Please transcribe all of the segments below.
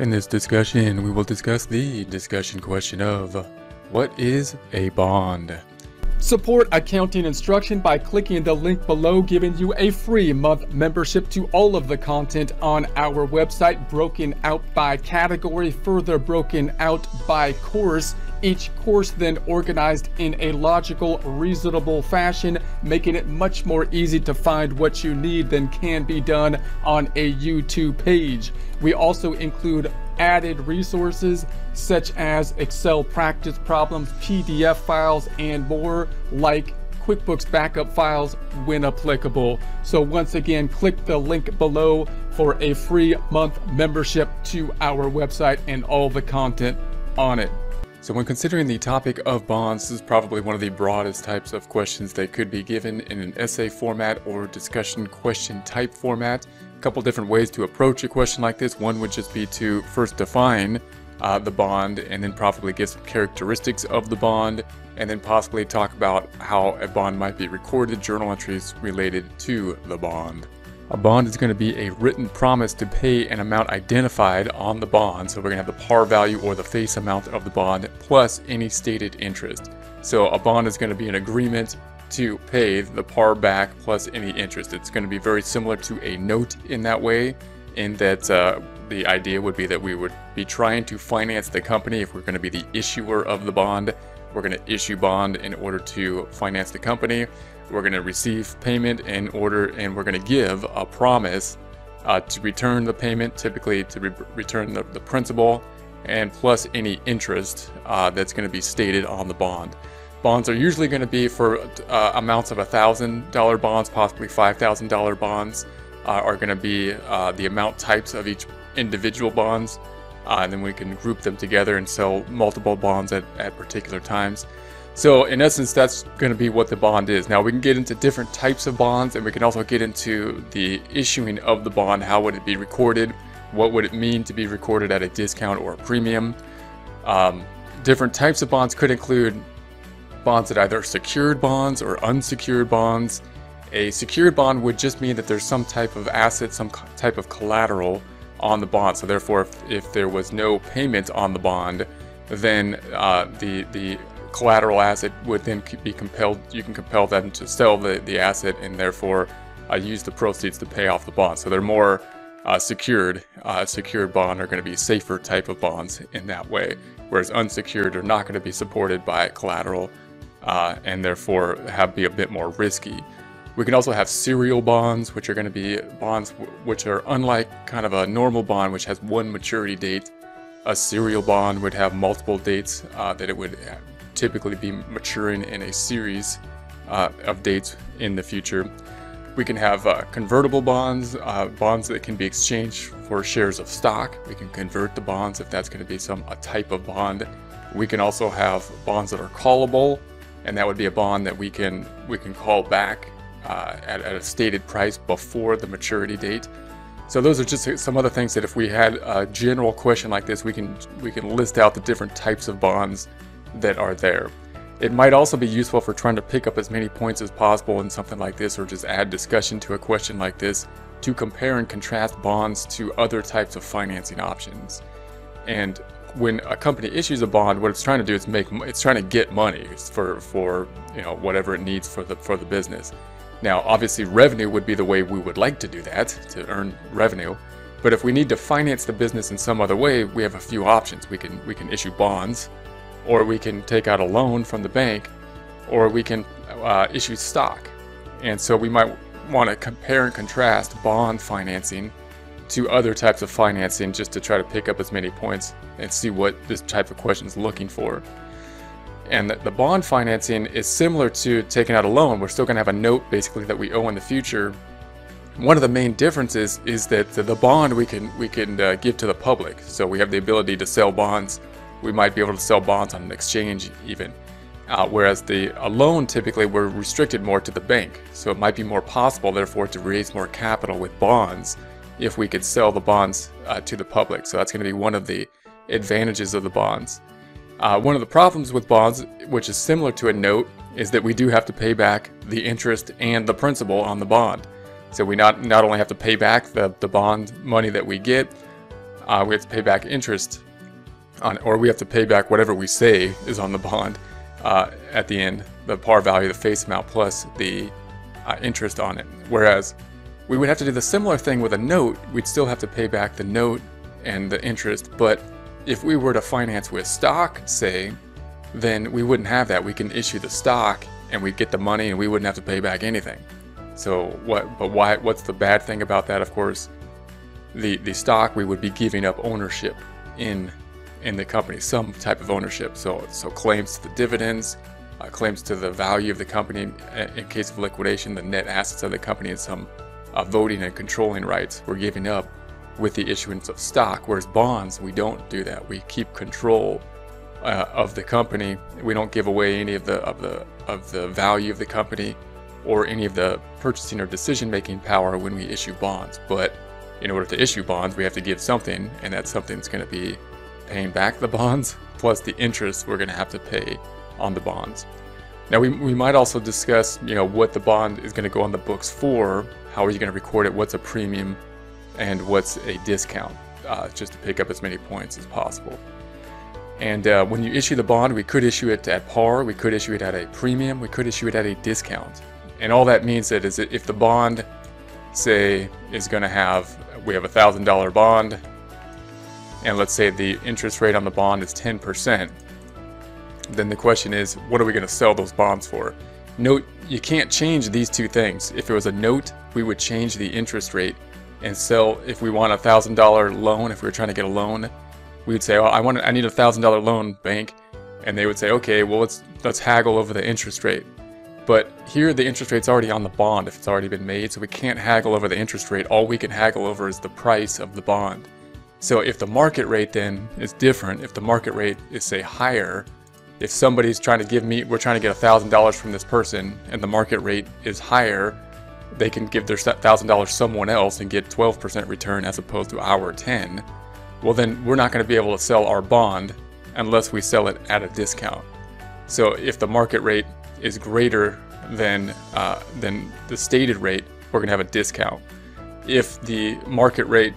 In this discussion, we will discuss the discussion question of what is a bond? Support accounting instruction by clicking the link below, giving you a free month membership to all of the content on our website, broken out by category, further broken out by course. Each course then organized in a logical, reasonable fashion, making it much more easy to find what you need than can be done on a YouTube page. We also include added resources such as Excel practice problems, PDF files, and more like QuickBooks backup files when applicable. So once again, click the link below for a free month membership to our website and all the content on it. So when considering the topic of bonds, this is probably one of the broadest types of questions that could be given in an essay format or discussion question type format A couple different ways to approach a question like this. One would just be to first define uh, the bond and then probably get some characteristics of the bond and then possibly talk about how a bond might be recorded, journal entries related to the bond. A bond is going to be a written promise to pay an amount identified on the bond. So we're going to have the par value or the face amount of the bond plus any stated interest. So a bond is going to be an agreement to pay the par back plus any interest. It's going to be very similar to a note in that way, in that uh, the idea would be that we would be trying to finance the company if we're going to be the issuer of the bond. We're going to issue bond in order to finance the company. We're going to receive payment in order, and we're going to give a promise uh, to return the payment, typically to re return the, the, principal, and plus any interest uh, that's going to be stated on the bond. Bonds are usually going to be for uh, amounts of a $1,000 bonds, possibly $5,000 bonds, uh, are going to be uh, the amount types of each individual bonds. Uh, and then we can group them together and sell multiple bonds at, at particular times. So in essence, that's going to be what the bond is. Now we can get into different types of bonds and we can also get into the issuing of the bond. How would it be recorded? What would it mean to be recorded at a discount or a premium? Um, different types of bonds could include bonds that either secured bonds or unsecured bonds. A secured bond would just mean that there's some type of asset, some type of collateral on the bond. So therefore, if, if there was no payment on the bond, then uh, the the collateral asset would then be compelled. You can compel them to sell the the asset and therefore uh, use the proceeds to pay off the bond. So they're more uh, secured. Uh, secured bond are going to be safer type of bonds in that way, whereas unsecured are not going to be supported by collateral uh, and therefore have be a bit more risky. We can also have serial bonds, which are going to be bonds which are unlike kind of a normal bond, which has one maturity date. A serial bond would have multiple dates uh, that it would typically be maturing in a series uh, of dates in the future. We can have uh, convertible bonds, uh, bonds that can be exchanged for shares of stock. We can convert the bonds if that's going to be some a type of bond. We can also have bonds that are callable, and that would be a bond that we can we can call back uh, at, at, a stated price before the maturity date. So those are just some other things that if we had a general question like this, we can we can list out the different types of bonds that are there. It might also be useful for trying to pick up as many points as possible in something like this or just add discussion to a question like this to compare and contrast bonds to other types of financing options. And when a company issues a bond, what it's trying to do is make it's trying to get money for for you know whatever it needs for the for the business. Now, obviously, revenue would be the way we would like to do that to earn revenue. But if we need to finance the business in some other way, we have a few options. We can we can issue bonds, or we can take out a loan from the bank, or we can uh, issue stock. And so we might want to compare and contrast bond financing to other types of financing just to try to pick up as many points and see what this type of question is looking for. And the bond financing is similar to taking out a loan. We're still going to have a note basically that we owe in the future. One of the main differences is that the bond we can we can uh, give to the public. So we have the ability to sell bonds. We might be able to sell bonds on an exchange even. Uh, whereas the a loan typically we're restricted more to the bank. So it might be more possible therefore to raise more capital with bonds if we could sell the bonds uh, to the public. So that's going to be one of the advantages of the bonds. Uh, one of the problems with bonds, which is similar to a note, is that we do have to pay back the interest and the principal on the bond. So we not, not only have to pay back the, the bond money that we get, uh, we have to pay back interest on, or we have to pay back whatever we say is on the bond uh, at the end, the par value, the face amount plus the uh, interest on it. Whereas we would have to do the similar thing with a note. We'd still have to pay back the note and the interest, but if we were to finance with stock, say, then we wouldn't have that. We can issue the stock and we'd get the money and we wouldn't have to pay back anything. So what? But why? What's the bad thing about that? Of course, the the stock we would be giving up ownership in in the company, some type of ownership. So so claims to the dividends, uh, claims to the value of the company uh, in case of liquidation, the net assets of the company, and some uh, voting and controlling rights we're giving up with the issuance of stock. Whereas bonds, we don't do that. We keep control uh, of the company. We don't give away any of the of the of the value of the company or any of the purchasing or decision making power when we issue bonds. But in order to issue bonds, we have to give something, and that something's going to be paying back the bonds plus the interest we're going to have to pay on the bonds. Now we, we might also discuss, you know, what the bond is going to go on the books for, how are you going to record it, what's a premium, and what's a discount, uh, just to pick up as many points as possible. And uh, when you issue the bond, we could issue it at par, we could issue it at a premium, we could issue it at a discount. And all that means that is if the bond, say, is going to have, we have a thousand dollar bond, and let's say the interest rate on the bond is 10%, then the question is, what are we going to sell those bonds for? Note, you can't change these two things. If it was a note, we would change the interest rate and sell, if we want a thousand dollar loan, if we were trying to get a loan, we would say, oh, I want, I need a thousand dollar loan, bank, and they would say, okay, well let's let's haggle over the interest rate. But here the interest rate's already on the bond if it's already been made, so we can't haggle over the interest rate. All we can haggle over is the price of the bond. So if the market rate then is different, if the market rate is say higher, if somebody's trying to give me, we're trying to get a thousand dollars from this person, and the market rate is higher, they can give their thousand dollars someone else and get 12% return as opposed to our 10. Well, then we're not going to be able to sell our bond unless we sell it at a discount. So if the market rate is greater than uh, than the stated rate, we're going to have a discount. If the market rate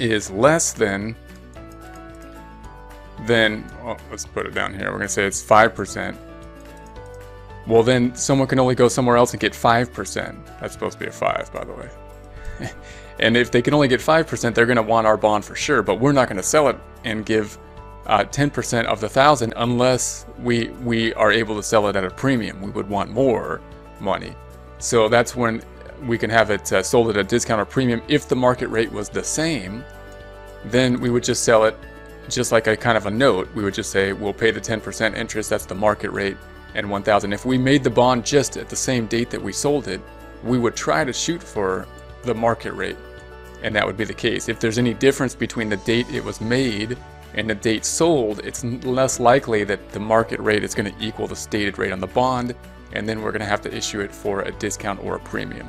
is less than, then well, let's put it down here. We're going to say it's five percent well, then someone can only go somewhere else and get 5%. That's supposed to be a 5, by the way. and if they can only get 5%, they're going to want our bond for sure, but we're not going to sell it and give uh, 10% of the 1000 unless we, we are able to sell it at a premium. We would want more money. So that's when we can have it uh, sold at a discount or premium. If the market rate was the same, then we would just sell it just like a kind of a note. We would just say, we'll pay the 10% interest, that's the market rate and 1000. If we made the bond just at the same date that we sold it, we would try to shoot for the market rate, and that would be the case. If there's any difference between the date it was made and the date sold, it's less likely that the market rate is going to equal the stated rate on the bond, and then we're going to have to issue it for a discount or a premium.